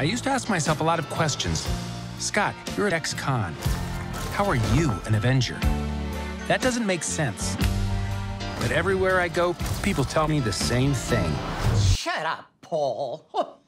I used to ask myself a lot of questions. Scott, you're an ex-con. How are you an Avenger? That doesn't make sense. But everywhere I go, people tell me the same thing. Shut up, Paul.